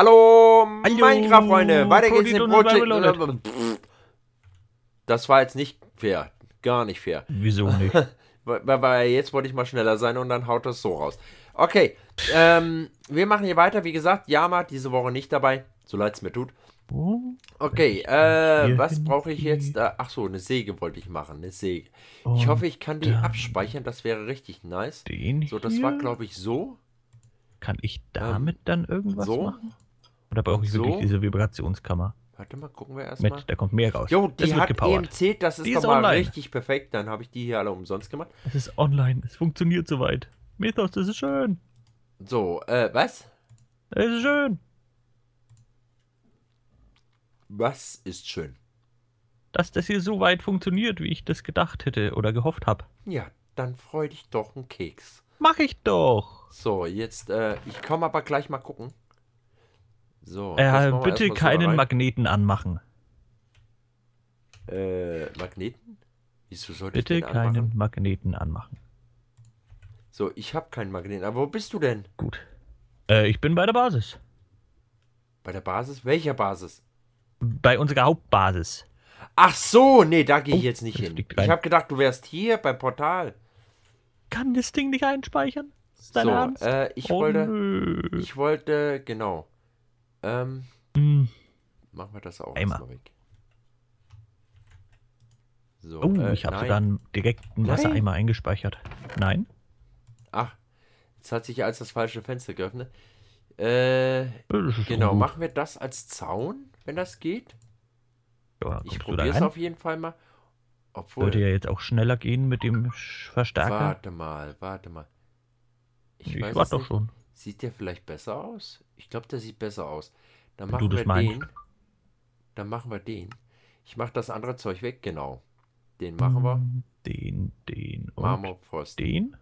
Hallo, Hallo, Minecraft-Freunde. Weiter geht's in Project. Das war jetzt nicht fair. Gar nicht fair. Wieso nicht? Weil, jetzt wollte ich mal schneller sein und dann haut das so raus. Okay, ähm, wir machen hier weiter. Wie gesagt, Yama diese Woche nicht dabei. So leid es mir tut. Oh, Okay, äh, was brauche ich jetzt? Ach so, eine Säge wollte ich machen. Eine Säge. Ich hoffe, ich kann die abspeichern. Das wäre richtig nice. den So, das war, glaube ich, so. Kann ich damit dann irgendwas so. machen? Oder brauche ich So. wirklich diese Vibrationskammer? Warte mal, gucken wir erstmal. Mit, da kommt mehr raus. Jo, das die wird hat gepowert. EMC, das ist Die doch ist mal online. richtig perfekt. Dann habe ich die hier alle umsonst gemacht. Es ist online. Es funktioniert soweit. Mythos, das ist schön. So, äh, was? Das ist schön. Was ist schön? Dass das hier so weit funktioniert, wie ich das gedacht hätte oder gehofft habe. Ja, dann freu dich doch einen Keks. Mach ich doch. So, jetzt, äh, ich komme aber gleich mal gucken. So, Äh, bitte keinen. Magneten anmachen. Äh, Magneten? Wieso sollte Bitte ich den keinen anmachen? Magneten anmachen. So, ich habe keinen Magneten. Aber wo bist du denn? Gut. Äh, ich bin bei der Basis. Bei der Basis? Welcher Basis? Bei unserer Hauptbasis. Ach so, nee, da gehe ich Oh, jetzt nicht hin. Ich habe gedacht, du wärst hier beim Portal. Kann das Ding nicht einspeichern? Ist dein so, äh, ich oh, wollte, nö. ich wollte, genau. Ähm, Hm. machen wir das auch Eimer. weg. So, Oh, äh, ich habe sogar einen direkten. Wassereimer eingespeichert. Nein? Ach, jetzt hat sich als das falsche Fenster geöffnet. Äh, genau, ungut. machen wir das als Zaun, wenn das geht? Ja, Ich probiere es auf jeden Fall mal. Obwohl, Würde ja jetzt auch schneller gehen mit dem Verstärker. warte mal, warte mal. Ich, ich warte doch schon. Sieht der vielleicht besser aus? Ich glaube, der sieht besser aus. Dann machen du wir meinst. den. Dann machen wir den. Ich mache das andere Zeug weg, genau. Den machen wir. Den, den und Marmorpfosten. den.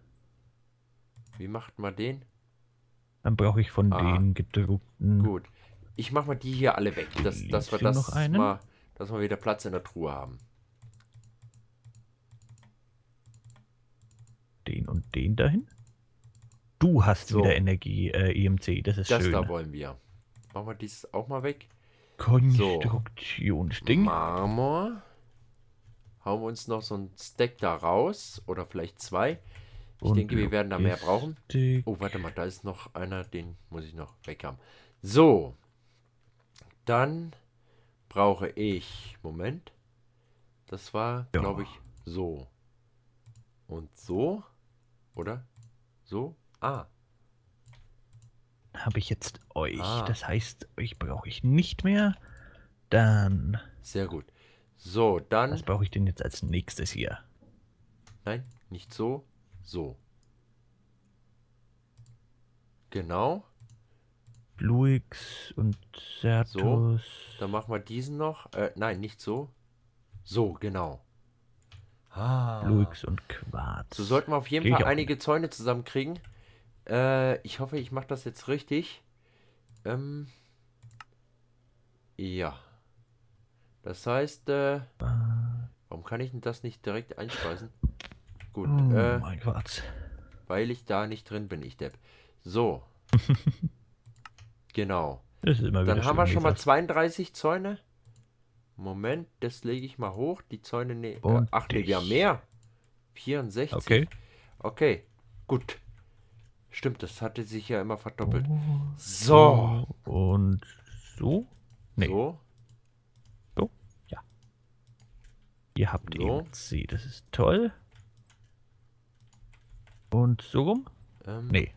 Wie macht man den? Dann brauche ich von Ah. den gedruckten. Gut. Ich mache mal die hier alle weg, dass, dass wir das noch mal, dass wir wieder Platz in der Truhe haben. Den und den dahin. Du hast So. wieder Energie, äh, EMC. Das ist Das schön. da wollen wir. Machen wir dieses auch mal weg. Konstruktionsding. Marmor. Hauen wir uns noch so ein Stack da raus. Oder vielleicht zwei. Ich Und denke, wir werden da mehr brauchen. Oh, warte mal, da ist noch einer, den muss ich noch weg haben. So. Dann brauche ich. Moment. Das war, Ja. glaube ich, so. Und so. Oder? So? Ah. Habe ich jetzt euch. Ah. Das heißt, euch brauche ich nicht mehr. Dann. Sehr gut. So, dann. Was brauche ich denn jetzt als nächstes hier? Nein, nicht so. So. Genau. Fluix und Certus. Dann machen wir diesen noch. Äh, nein, nicht so. So, genau. Ah. Fluix und Quarz. So sollten wir auf jeden ich Fall einige Zäune zusammenkriegen. Äh, ich hoffe, ich mache das jetzt richtig. Ähm, ja. Das heißt, äh, warum kann ich denn das nicht direkt einspeisen? Gut, Oh, äh, mein Quarz. weil ich da nicht drin bin, ich Depp. So. genau. Ist immer Dann haben wir schon mal Mythos. 32 Zäune. Moment, das lege ich mal hoch. Die Zäune ne äh, Ach nee, wir haben mehr. 64. Okay. Okay, gut. Stimmt, das hatte sich ja immer verdoppelt. So. Und so? Nee. So. Ihr habt So. EMC. Das ist toll. Und so rum? Ähm, Nee.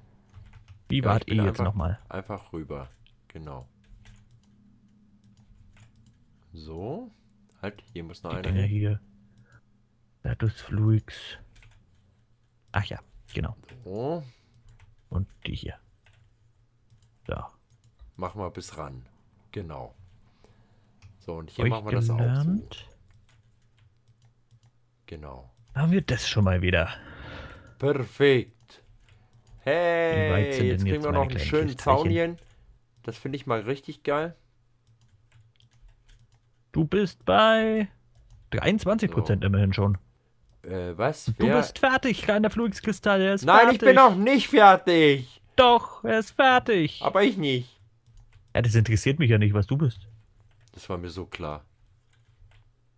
Wie Ja, wart ihr jetzt nochmal? Einfach rüber. Genau. So. Halt, hier muss noch Die einer Dinger hier. Status Fluix. Ach ja, genau. So. Und die hier. So. Machen wir bis ran. Genau. So, und hier Euch machen wir das auch so. Genau. Haben wir das schon mal wieder. Perfekt. Hey, jetzt denn kriegen jetzt wir noch einen schönen Schlitzteilchen? Zaun hier. hin. Das finde ich mal richtig geil. Du bist bei 23% immerhin schon. Äh, was? Du Wer? bist fertig, kleiner Fluixkristall. Er ist Nein, fertig. ich bin noch nicht fertig. Doch, er ist fertig. Aber ich nicht. Ja, das interessiert mich ja nicht, was du bist. Das war mir so klar.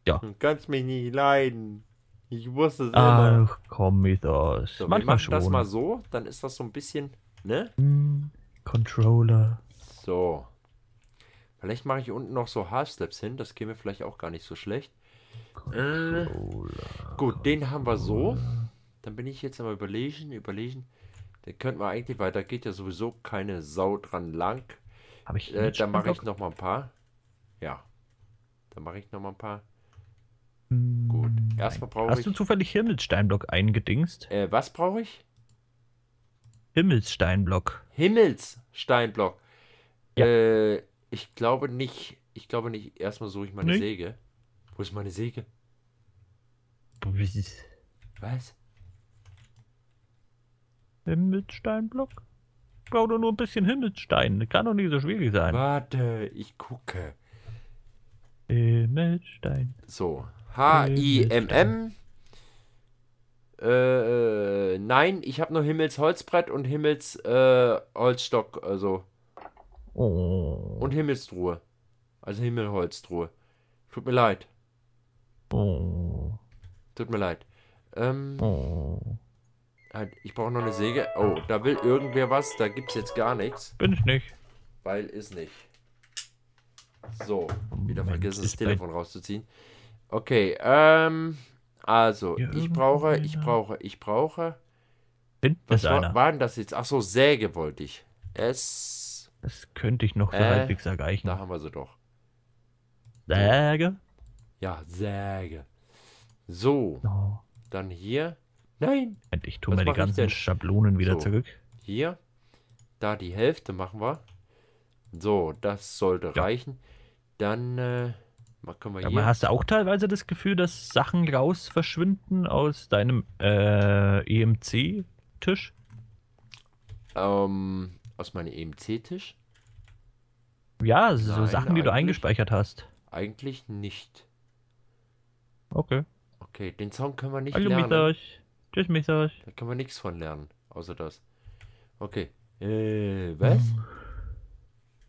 Ja. Du kannst mich nicht leiden. Ich wusste es immer. Ach, komm mit aus. So, wir Manchmal machen das schon. mal so, dann ist das so ein bisschen, ne? Hm, Controller. So. Vielleicht mache ich unten noch so Half-Steps hin, das käme vielleicht auch gar nicht so schlecht. Äh, Controller. Gut, den haben wir so. Dann bin ich jetzt einmal überlegen, überlegen. Den könnten wir eigentlich, weil da geht ja sowieso keine Sau dran lang. Habe ich Äh, da mache ich noch mal ein paar. Ja. Da mache ich noch mal ein paar. Hm, Gut. Erstmal brauche Hast du ich. zufällig Himmelssteinblock eingedingst? Äh, was brauche ich? Himmelssteinblock. Himmelssteinblock. Ja. Äh, ich glaube nicht. Ich glaube nicht. Erstmal suche ich meine Nee. Säge. Wo ist meine Säge? Was? Himmelssteinblock? Brauch doch nur ein bisschen Himmelsstein. Das kann doch nicht so schwierig sein. Warte, ich gucke. Himmelstein. So. H-I-M-M. Äh, äh, nein, ich habe nur Himmelsholzbrett und Himmels äh, Holzstock, also Oh. und Himmelstruhe. Also Himmelholztruhe. Tut mir leid. oh. Tut mir leid. Ähm, Oh. halt, ich brauche noch eine Säge. Oh, da will irgendwer was. Da gibt's jetzt gar nichts. Bin ich nicht. Weil ist nicht. So, wieder Moment, vergessen, das bei- Telefon rauszuziehen. Okay, ähm, also, Ja, ich brauche, ich brauche, ich brauche. Hinten Was war, war denn das jetzt? Ach so, Säge wollte ich. Es, Das könnte ich noch so Äh, halbwegs erreichen. da haben wir sie doch. Säge. Ja, Säge. So, Oh. dann hier. Nein, ich tue mir die ganzen? Schablonen wieder So. zurück. hier. Da die Hälfte machen wir. So, das sollte Ja. reichen. Dann, äh, mal können wir Aber hier. hast du auch teilweise das Gefühl, dass Sachen raus verschwinden aus deinem äh, EMC-Tisch? Ähm, aus meinem EMC-Tisch? Ja, so Nein, Sachen, die du eingespeichert hast. Eigentlich nicht. Okay. Okay, den Song können wir nicht Hallo, lernen. Mittag. Tschüss, Mittag. Da können wir nichts von lernen, außer das. Okay. Äh, was?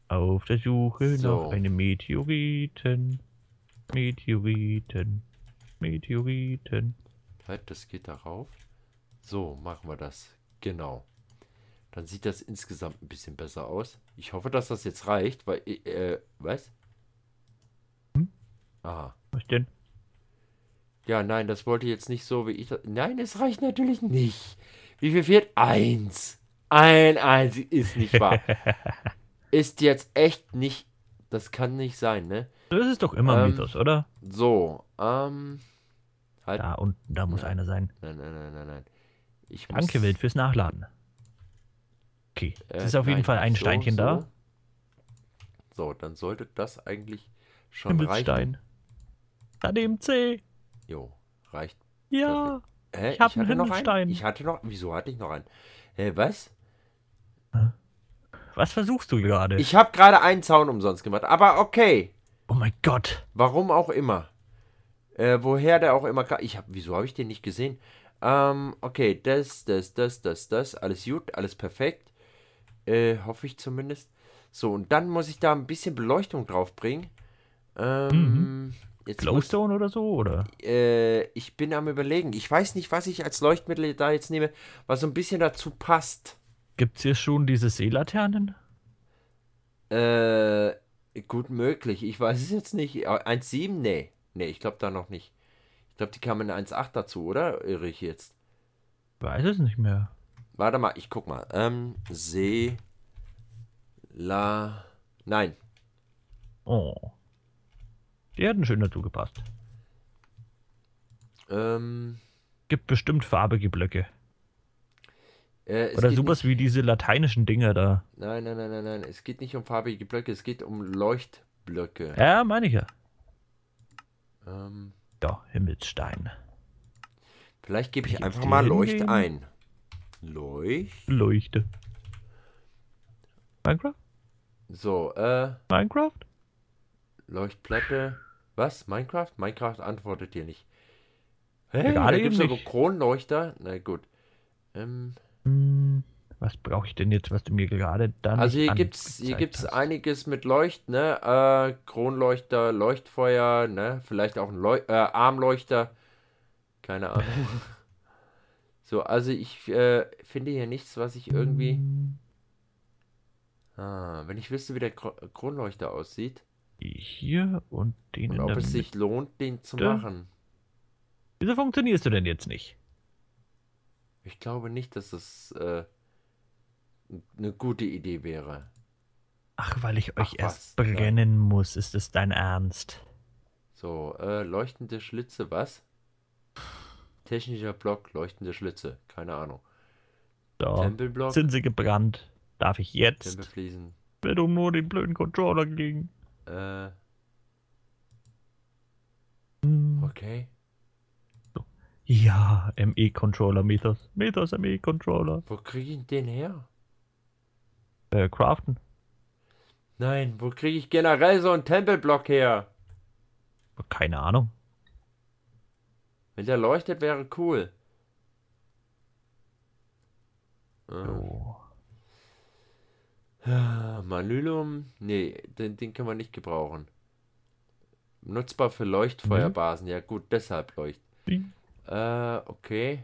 Auf der Suche So. nach einem Meteoriten. Meteoriten. Meteoriten. Halt, das geht darauf. So, machen wir das. Genau. Dann sieht das insgesamt ein bisschen besser aus. Ich hoffe, dass das jetzt reicht, weil, äh, was? Hm? Aha. Was denn? Ja, nein, das wollte jetzt nicht so, wie ich. Nein, es reicht natürlich nicht. Wie viel fehlt? Eins. Ein Eins ist nicht wahr. ist jetzt echt nicht. Das kann nicht sein, ne? Das ist doch immer Ähm, Mythos, oder? So, ähm. Halt. Da unten, da muss Ja. einer sein. Nein, nein, nein, nein, nein. Ich muss, Danke, Welt, fürs Nachladen. Okay, es äh, ist auf jeden nein, Fall ein so, Steinchen so. da. So, dann sollte das eigentlich schon reichen. Himmelstein. Daneben C. Jo, reicht. Ja. Hä? Ich hab einen hatte noch einen. Ich hatte noch. Wieso hatte ich noch einen? Hä, was? Was versuchst du gerade? Ich habe gerade einen Zaun umsonst gemacht. Aber okay. oh mein Gott. Warum auch immer. Äh, woher der auch immer kam. Ich hab, wieso habe ich den nicht gesehen? Ähm, okay, das, das, das, das, das. Alles gut, alles perfekt. Äh, hoffe ich zumindest. So, und dann muss ich da ein bisschen Beleuchtung drauf bringen. Ähm, jetzt muss, Glowstone oder so, oder? äh, ich bin am überlegen. Ich weiß nicht, was ich als Leuchtmittel da jetzt nehme, was so ein bisschen dazu passt. Gibt's hier schon diese Seelaternen? Äh, gut möglich. Ich weiß es jetzt nicht. Äh, 1,7? Nee. Nee, ich glaube da noch nicht. Ich glaube, die kamen in 1,8 dazu, oder? Irre ich jetzt? Weiß es nicht mehr. Warte mal, ich guck mal. Ähm, See. La. Nein. Oh. Die hätten schön dazu gepasst. Ähm. Gibt bestimmt farbige Blöcke. Äh, Oder sowas nicht, wie diese lateinischen Dinger da. Nein, nein, nein, nein, nein. Es geht nicht um farbige Blöcke, es geht um Leuchtblöcke. Ja, meine ich ja. Ähm, Ja, Himmelsstein. vielleicht gebe ich einfach mal Leucht hingehen? ein. Leucht. Leuchte. Minecraft? So, äh. Minecraft? Leuchtplatte. Was? Minecraft? Minecraft antwortet dir nicht. Hä? Da gerade gibt es sogar. Kronleuchter. Na gut. Ähm, Hm, Was brauche ich denn jetzt, was du mir gerade dann Also hier gibt's, hier gibt's hast? einiges mit Leuchten, ne? Äh, Kronleuchter, Leuchtfeuer, ne? Vielleicht auch ein Leu äh, Armleuchter. Keine Ahnung. so, also ich äh, finde hier nichts, was ich irgendwie. Ah, wenn ich wüsste, wie der Kro Kronleuchter aussieht Hier und den und in ob der es Mitte. sich lohnt, den zu Mitte. machen. Wieso funktionierst du denn jetzt nicht? Ich glaube nicht, dass das äh, eine gute Idee wäre. Ach, weil ich euch Ach, erst was? Ja. brennen muss, ist es dein Ernst? So, äh, leuchtende Schlitze, was? Technischer Block, leuchtende Schlitze, keine Ahnung. So, Tempelblock, sind sie gebrannt? Darf ich jetzt? Tempelfliesen, Wenn um nur den blöden Controller ging. Äh, Hm. okay. Ja, ME-Controller, Meters. Meters ME-Controller. Wo kriege ich den her? Äh, craften. Nein, wo kriege ich generell so einen Tempelblock her? Keine Ahnung. Wenn der leuchtet, wäre cool. Äh, So. Ah, Manylum, nee, den, den kann man nicht gebrauchen. Nutzbar für Leuchtfeuerbasen, ja gut, deshalb leucht. Äh, okay.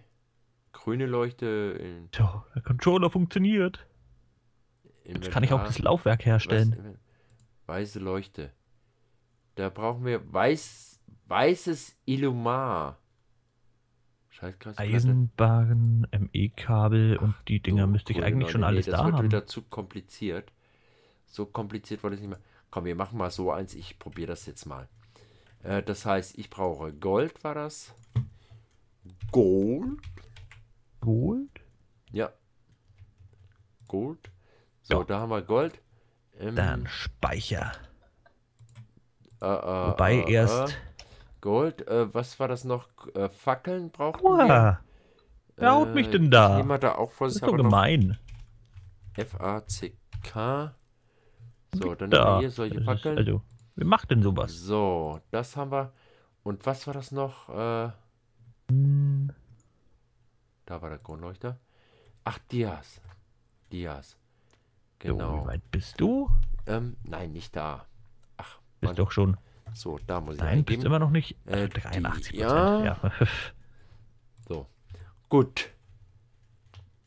Grüne Leuchte in, So, der Controller funktioniert. Jetzt kann ich auch das Laufwerk herstellen. Was? Weiße Leuchte. Da brauchen wir weiß, weißes Illumar. Schaltkreisplatte. Eisenbahn, ME-Kabel und die Dinger Du müsste ich eigentlich schon Nee, alles das da wird haben. wieder zu kompliziert. So kompliziert wollte ich nicht mehr. Komm, wir machen mal so eins. Ich probiere das jetzt mal. Äh, das heißt, ich brauche Gold, war das? Gold? Gold? Ja. Gold. So, Ja. da haben wir Gold. Ähm, Dann Speicher. äh, äh, Wobei äh, erst. Äh, Gold, äh, was war das noch? Äh, Fackeln brauchten wir. Uah, wer haut mich denn da? Ich da auch vor, das ist doch gemein. F-A-C-K. So, dann wir Da. hier solche Fackeln. Also, wer macht denn sowas? So, das haben wir. Und was war das noch? Äh, Hm, da war der Kronleuchter. Ach, Dias. Dias. So, Genau. wie weit bist du? Ähm, nein, nicht da. Ach, Bist Mann. doch schon. So, da muss ich Nein, bist eingeben. immer noch nicht. Äh, Äh, 83 die- ja. Ja. So. Gut.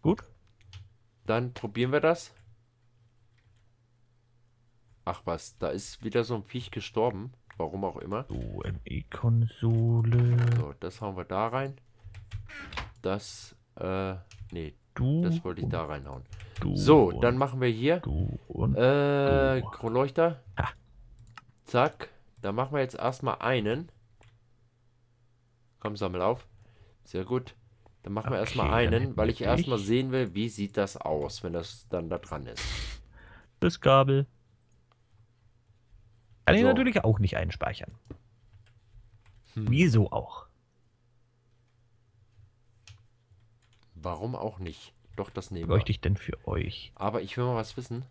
Gut. Dann probieren wir das. Ach was, da ist wieder so ein Viech gestorben. Warum auch immer. So, ME-Konsole. So, das hauen wir da rein. Das, äh, nee, Du. das wollte ich da reinhauen. So, dann machen wir hier, Du und. äh. Kronleuchter. Ha. Zack. Da machen wir jetzt erstmal einen. Komm, sammel auf. Sehr gut. Dann machen wir Okay, erstmal einen, weil ich erstmal sehen will, wie sieht das aus, wenn das dann da dran ist. das Kabel. Kann ich So. natürlich auch nicht einspeichern. Hm. Wieso auch? Warum auch nicht? Doch, das nehmen Bräuchte ich denn für euch? Aber ich will mal was wissen.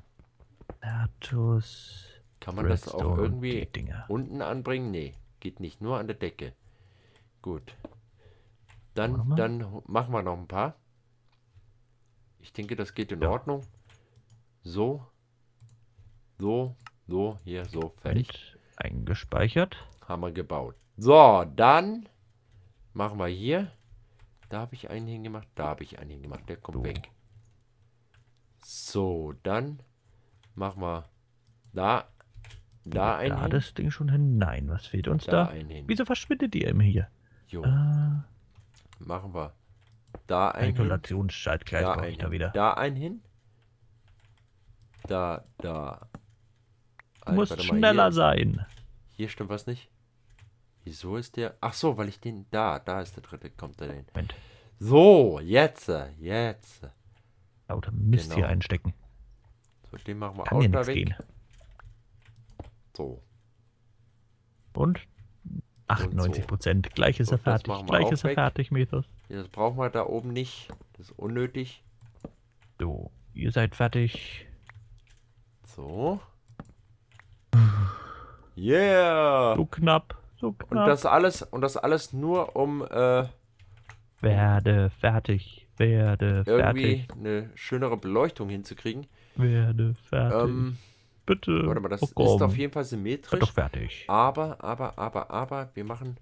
Natus. Kann man das Redstone auch und irgendwie unten anbringen? Nee, geht nicht. Nur an der Decke. Gut. Dann, dann machen wir noch ein paar. Ich denke, das geht in Ja. Ordnung. So. So. So. Hier. So. Fertig. Und eingespeichert. Haben wir gebaut. So, dann machen wir hier. Da habe ich einen hingemacht. Da habe ich einen hingemacht. Der kommt So. weg. So, dann machen wir da, da einen da hin. das Ding schon hin. Nein, was fehlt uns Da da? Wieso verschwindet ihr immer hier? Jo, Ah, machen wir da einen hin. Kalkulationsschaltkreis Da ich da wieder. Da einen hin. Da, da. Du Alter, musst schneller hier, sein. Hier stimmt was nicht. Wieso ist der? Ach so, weil ich den da, da ist der dritte, kommt er hin. Moment, So, jetzt, jetzt. lauter Mist Genau. hier einstecken. So, den machen wir Kann auch da weg. gehen. So, Und 98 Prozent. Gleich ist So, er fertig. Gleich ist er weg. fertig, Meters. ja, das brauchen wir da oben nicht. Das ist unnötig. So, ihr seid fertig. So. Yeah! So knapp. So Und knapp. das alles, und das alles nur um, äh, Werde fertig. Werde irgendwie fertig. eine schönere Beleuchtung hinzukriegen. Werde fertig. Ähm, Bitte. warte mal, das Oh, ist auf jeden Fall symmetrisch. doch fertig. Aber, aber, aber, aber, wir machen.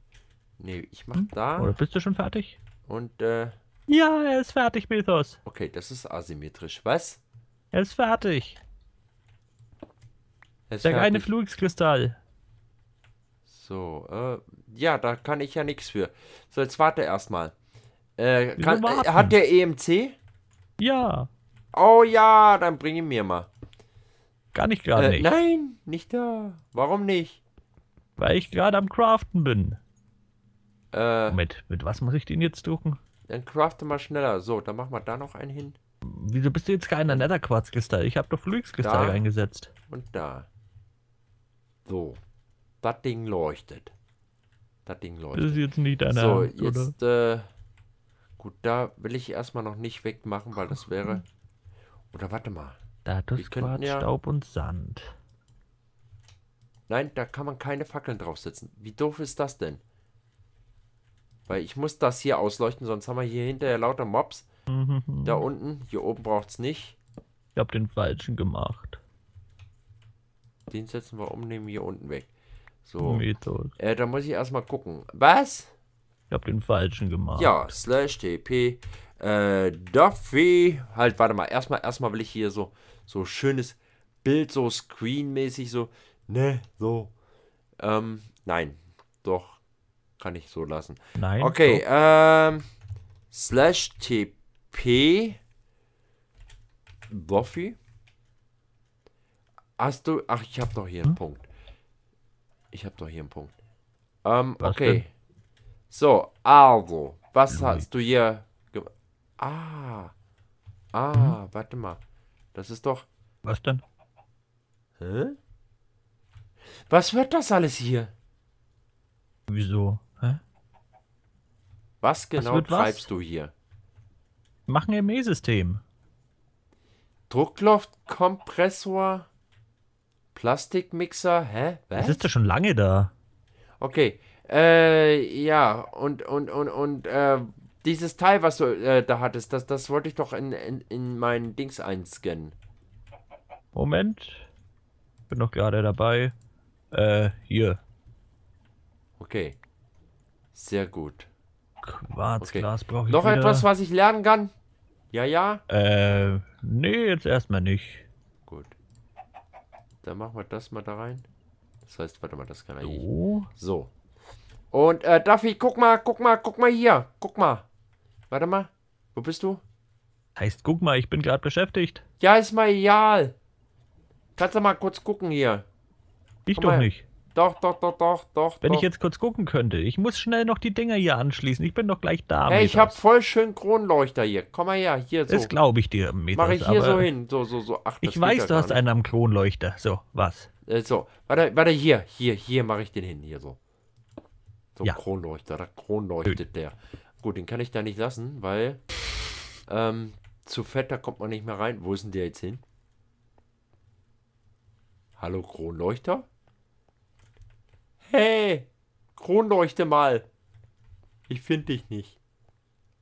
Nee, ich mach Hm? da Oder bist du schon fertig? und äh, Ja, er ist fertig, Mythos. okay, das ist asymmetrisch. Was? Er ist fertig. Er ist Der fertig. Flugskristall. So, äh, ja, da kann ich ja nichts für. So, jetzt warte erstmal. Äh, kann, äh, hat der EMC? Ja, Oh ja, dann bring ihn mir mal. Gar nicht gerade Äh, nicht. nein, nicht da. Warum nicht? Weil ich gerade am Craften bin. Äh, Mit, mit was muss ich den jetzt drucken? dann crafte mal schneller. So, dann machen wir da noch einen hin Wieso bist du jetzt keiner Netherquarzkristall? Ich habe doch Flugskristall Da. reingesetzt. und da. So, das Ding leuchtet. Das Ding Das leuchtet. ist jetzt nicht deine So, Hand, jetzt, äh, gut, da will ich erstmal noch nicht wegmachen, weil das wäre. Oder warte mal. Status Quarz, ja- Staub und Sand. Nein, da kann man keine Fackeln draufsetzen. Wie doof ist das denn? Weil ich muss das hier ausleuchten, sonst haben wir hier hinterher lauter Mobs. Mhm. Da unten, hier oben braucht's nicht. Ich habe den falschen gemacht. Den setzen wir um, nehmen hier unten weg. So. Mythos. Äh, da muss ich erstmal gucken. Was? Ich habe den falschen gemacht. Ja, slash tp. Äh, Duffy. Halt, warte mal. Erstmal, erstmal will ich hier so, so schönes Bild, so screenmäßig, so. Ne, so. Ähm, nein. Doch. Kann ich so lassen. Nein. Okay, doch. ähm. Slash TP. Buffy. Hast du. Ach, ich hab doch hier einen Hm? Punkt. Ich hab doch hier einen Punkt. Ähm, Was okay. denn? So, also. Was Louis. hast du hier. Ah. Ah, warte mal. Das ist doch. Was denn? Hä? Was wird das alles hier? Wieso? Hä? Was genau was? treibst du hier? Machen im E-System. Druckluftkompressor, Plastikmixer, hä? Das Was? ist ja schon lange da. Okay, äh, ja, und, und, und, und, äh, dieses Teil, was du äh, da hattest, das, das wollte ich doch in, in, in mein Dings einscannen. Moment. Bin noch gerade dabei. Äh, hier. Okay. Sehr gut. Quarzglas brauche ich Noch wieder. etwas, was ich lernen kann? Ja, ja? Äh, nee, jetzt erstmal nicht. Gut. Dann machen wir das mal da rein. Das heißt, warte mal, das kann eigentlich. So. So. Und, äh, Duffy, guck mal, guck mal, guck mal hier. Guck mal. Warte mal. Wo bist du? Heißt, guck mal, ich bin gerade beschäftigt. Ja, ist mal egal. Kannst du mal kurz gucken hier. Ich Guck doch mal. nicht. Doch, doch, doch, doch, doch. Wenn doch. ich jetzt kurz gucken könnte. Ich muss schnell noch die Dinger hier anschließen. Ich bin doch gleich da. Hey, ich Meters. hab voll schön Kronleuchter hier. Komm mal her, hier so. Das glaube ich dir, Meters, Mach ich hier so hin. So, so, so. Ach, Ich weiß, du hast nicht. einen am Kronleuchter. So, was? Äh, so, warte, warte, hier, hier, hier mache ich den hin, hier so. So, Ja. Kronleuchter, da kronleuchtet der. Gut, den kann ich da nicht lassen, weil ähm, zu fett, da kommt man nicht mehr rein. Wo ist denn der jetzt hin? Hallo, Kronleuchter? Hey, Kronleuchte mal. Ich finde dich nicht.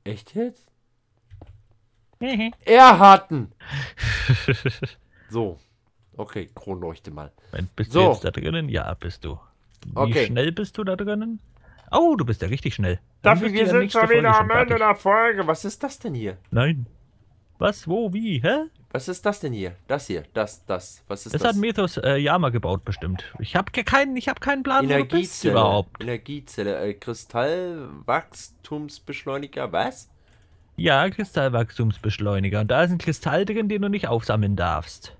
Echt jetzt? Er hatten. So. Okay, Kronleuchte mal. Moment, bist So. du jetzt da drinnen? Ja, bist du. Wie Okay. schnell bist du da drinnen? Oh, du bist ja richtig schnell. Du wir sind schon wieder am Ende der Folge. Was ist das denn hier? Nein. Was, wo, wie, hä? Was ist das denn hier? Das hier, das, das. Was ist Das, das? hat Methos äh, Yama gebaut bestimmt. Ich habe keinen, ich habe keinen Plan, wo du bist Energiezelle. überhaupt. Energiezelle. Äh, Kristallwachstumsbeschleuniger. Was? Ja, Kristallwachstumsbeschleuniger. Und da ist ein Kristall drin, den du nicht aufsammeln darfst.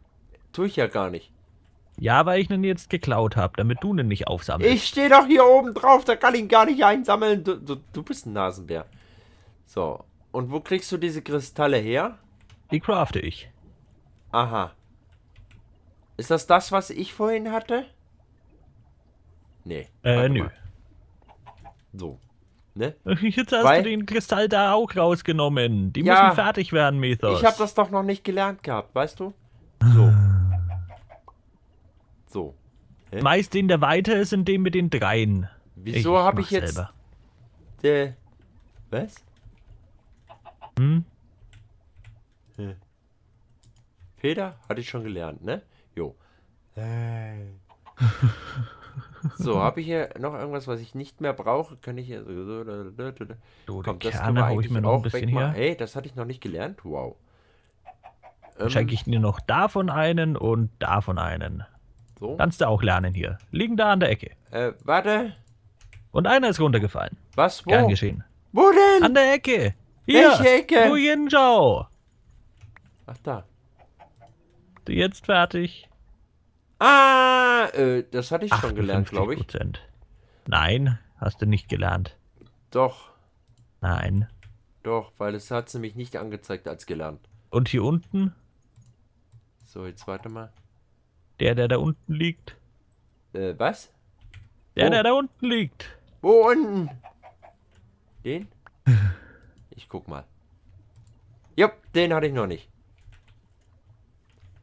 Tue ich ja gar nicht. Ja, weil ich ihn jetzt geklaut habe, damit du ihn nicht aufsammelst. Ich stehe doch hier oben drauf. Da kann ich ihn gar nicht einsammeln. Du, du, du bist ein Nasenbär. So. Und wo kriegst du diese Kristalle her? Die crafte ich. Aha. Ist das das, was ich vorhin hatte? Nee. Äh, nö. mal. So. Ne? Jetzt hast Weil- du den Kristall da auch rausgenommen. Die Ja. müssen fertig werden, Methos. Ich habe das doch noch nicht gelernt gehabt, weißt du? So. So. Meist den, der weiter ist, in dem mit den dreien. Wieso habe ich jetzt. Selber. Äh, was? Hm? Feder hatte ich schon gelernt, ne? Jo. So, habe ich hier noch irgendwas, was ich nicht mehr brauche? Kann ich hier so. Komm, das Kerne hau ich eigentlich mir noch ein bisschen wegmachen. her. Hey, das hatte ich noch nicht gelernt. Wow. Dann Ähm, schenke ich dir noch davon einen und davon einen. So. Kannst du auch lernen hier. Liegen da an der Ecke. Äh, warte. Und einer ist runtergefallen. Was? Wo? Gern geschehen. Wo denn? An der Ecke. Hier. Welche Ecke? Fu Yinzhao. Ach, da. Du jetzt fertig. Ah, äh, das hatte ich schon gelernt, glaube ich. 58%. Nein, hast du nicht gelernt. Doch, Nein. doch, weil es hat sie mich nicht angezeigt als gelernt. Und hier unten, So, jetzt warte mal. Der, der da unten liegt. Äh, was? Der, Wo? der da unten liegt. Wo unten? Den? Ich guck mal. Jupp, den hatte ich noch nicht.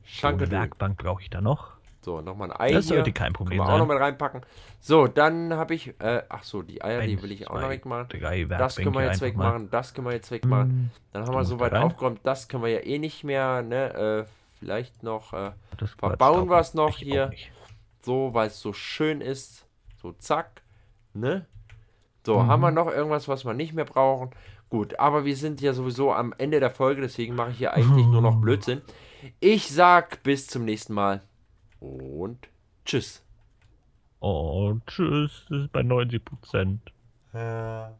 So eine Danke, du. Werkbank brauche ich da noch. So, nochmal ein Ei Das hier. sollte kein Problem wir auch noch sein. mit reinpacken. So, dann habe ich, äh, ach so, die Eier, die Eins, will ich auch noch wegmachen. Drei Das können wir jetzt wegmachen, das können wir jetzt wegmachen. Dann haben wir soweit da aufgeräumt, das können wir ja eh nicht mehr, ne, äh, vielleicht noch, äh, das verbauen Quarzstaub wir's noch hier. so, weil es so schön ist. So, zack, ne? So, Mhm. haben wir noch irgendwas, was wir nicht mehr brauchen? Gut, aber wir sind ja sowieso am Ende der Folge, deswegen mache ich hier eigentlich nur noch Blödsinn. Ich sag bis zum nächsten Mal und tschüss. Oh, tschüss. Das ist bei 90%. Ja.